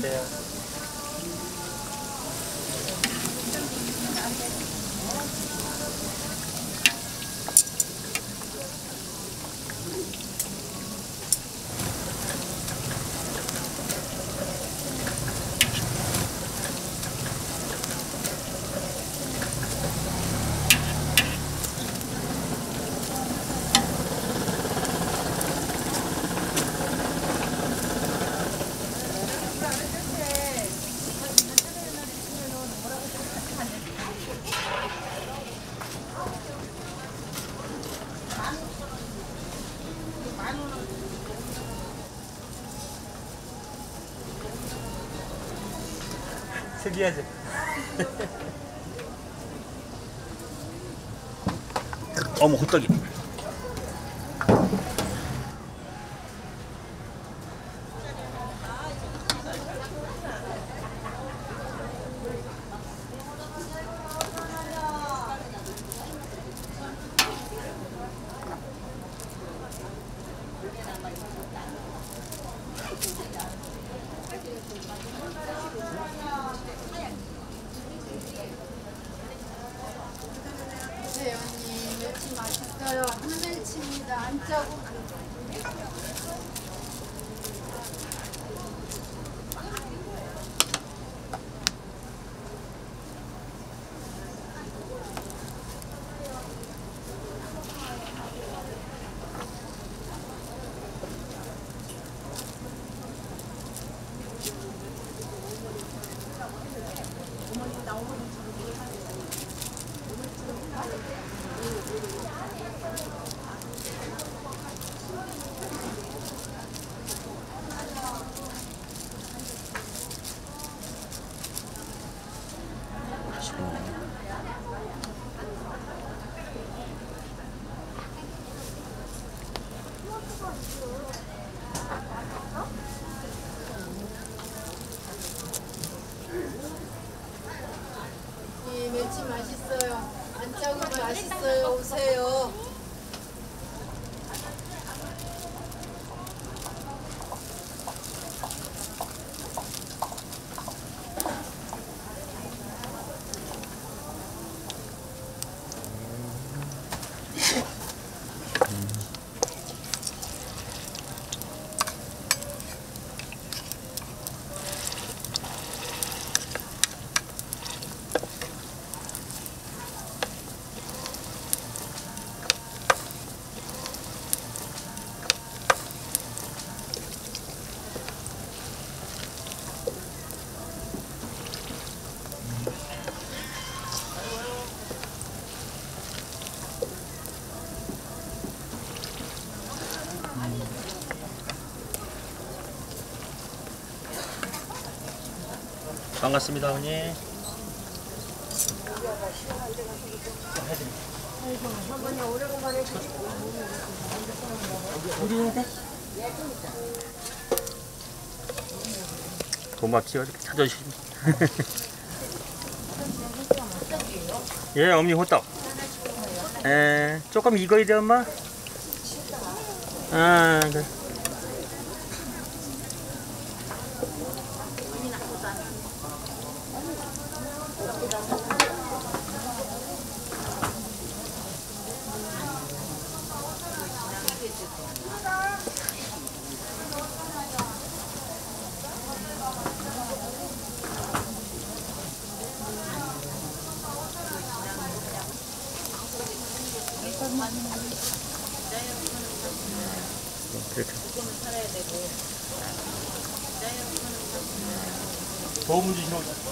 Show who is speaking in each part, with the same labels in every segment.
Speaker 1: 안녕 특이하죠?
Speaker 2: 어머 호떡이
Speaker 3: 네, 언니 멸치 맛있어요. 한멸치입니다. 안 짜고. 이 멸치 맛있어요. 안 짜고 맛있어요. 오세요.
Speaker 2: 반갑습니다 어머니. 도마치 어떻게. 찾아주시면 예 어머니 호떡. 에 조금 익어야 돼 엄마? 아 그래. 그렇죠. 도움 주시면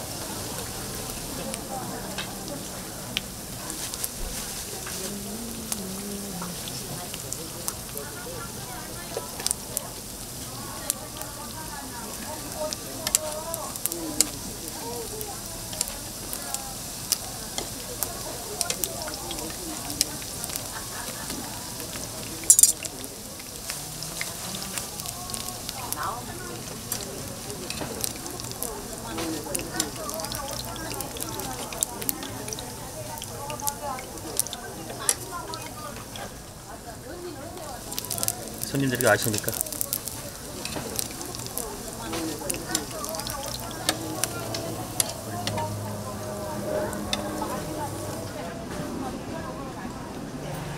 Speaker 2: 손님들이 아시니까.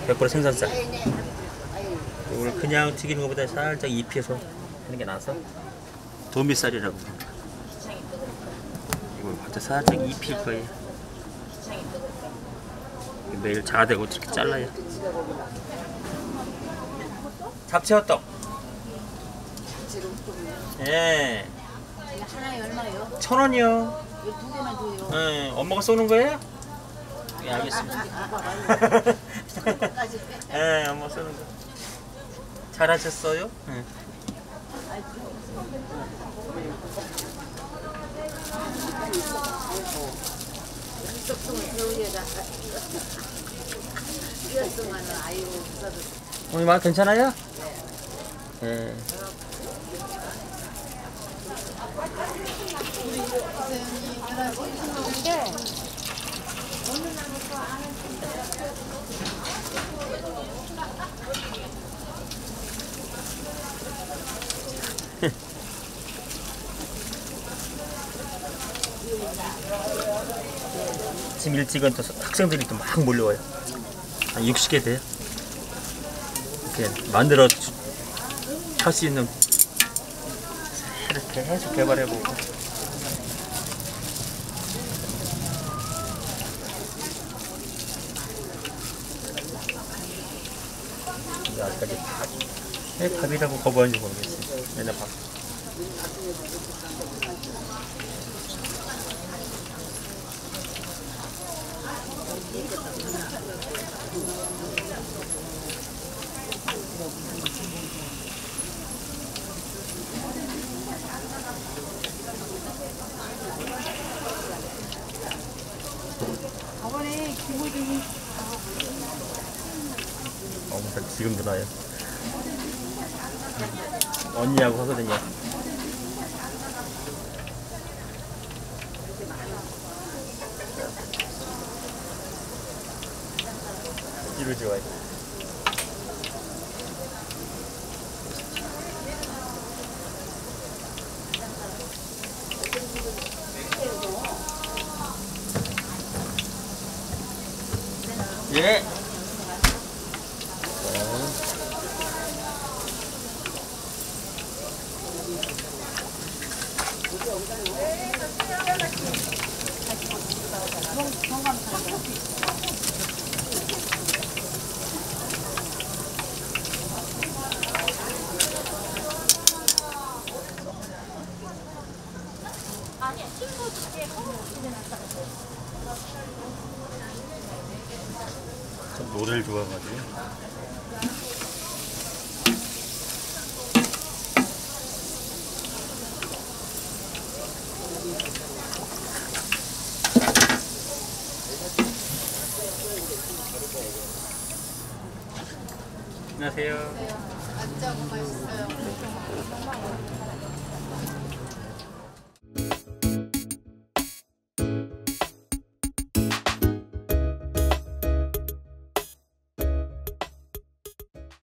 Speaker 2: 백0 생선살. 이걸 그냥 튀기는 것보다 살짝 입혀서 하는 게 나아서 도미살이라고 합니다. 이걸 살짝 입힐 거예요. 매일 자대고 이렇게 잘라요. 잡채 호떡. 예,
Speaker 3: 하나에 얼마요?
Speaker 2: 천 원이요.
Speaker 3: 두 개만 줘요.
Speaker 2: 예, 엄마가 쏘는 거예요? 예, 알겠습니다. 예, 엄마 쏘는 거. 잘하셨어요? 예.
Speaker 3: 조금 겨울에다 이었으면은 아이고 무서워.
Speaker 2: 어머니 맛 괜찮아요? 예. 지금 일찍은 또 학생들이 또 막 몰려와요. 한 60개 돼요. 이렇게 만들어 할 수 있는 새를 계속 개발해보고. 근데 아직까지 밥, 왜 밥이라고 거부하는지 모르겠어요. 맨날 밥
Speaker 3: 저번에 김호준이.
Speaker 2: 어머니 지금도 나요 언니하고 하거든요 뒤로 좋아요 예. 전 노래를 좋아해가지고 안녕하세요.
Speaker 3: 안 짜고 맛있어요.